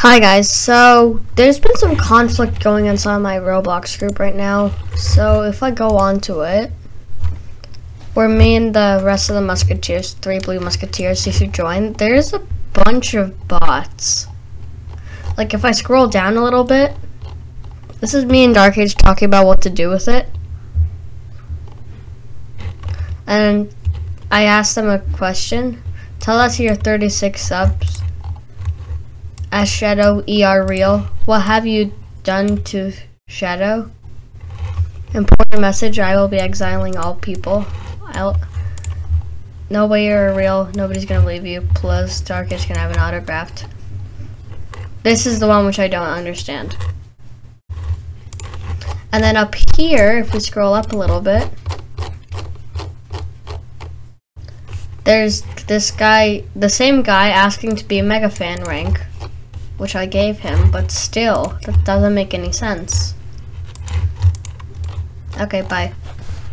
Hi guys, so there's been some conflict going inside my Roblox group right now. So if I go on to it, where me and the rest of the musketeers, three blue musketeers, you should join, there's a bunch of bots. Like if I scroll down a little bit, this is me and Dark Age talking about what to do with it. And I asked them a question. Tell us your 36 subs as Shadow ER Real. What have you done to Shadow? Important message, I will be exiling all people. I'll no way you're real, nobody's gonna believe you. Plus Darkish can have an autographed. This is the one which I don't understand. And then up here, if we scroll up a little bit, there's this guy, the same guy asking to be a mega fan rank which I gave him, but still, that doesn't make any sense. Okay, bye.